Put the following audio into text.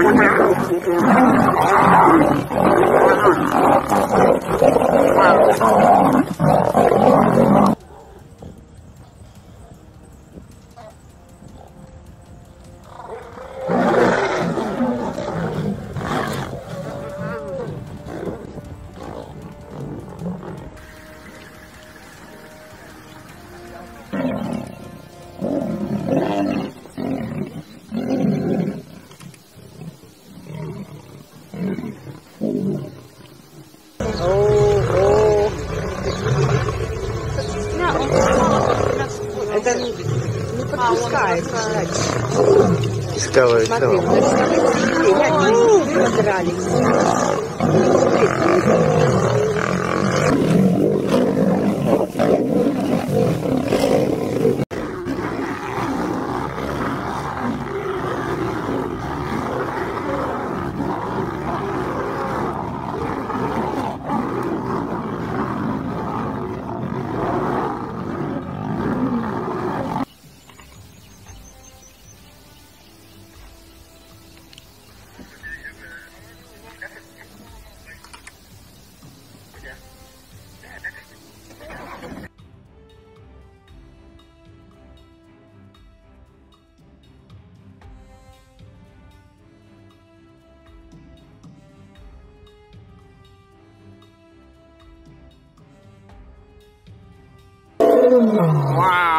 Thank you. Вставай, вставай. Смотрел, значит, я не 哇！